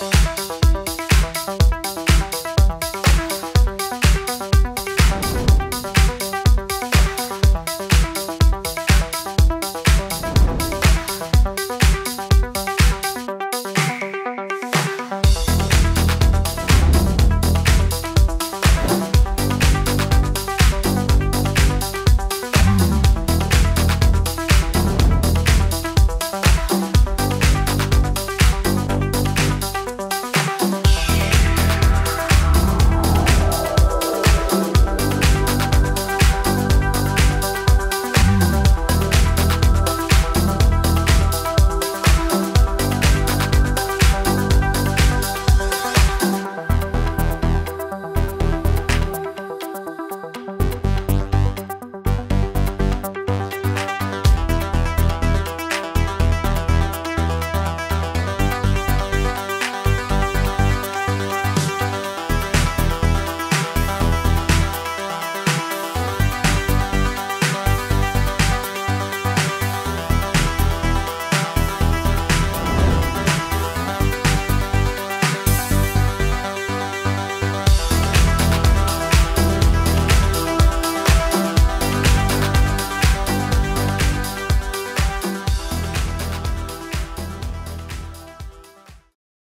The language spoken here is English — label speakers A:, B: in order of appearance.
A: Bye.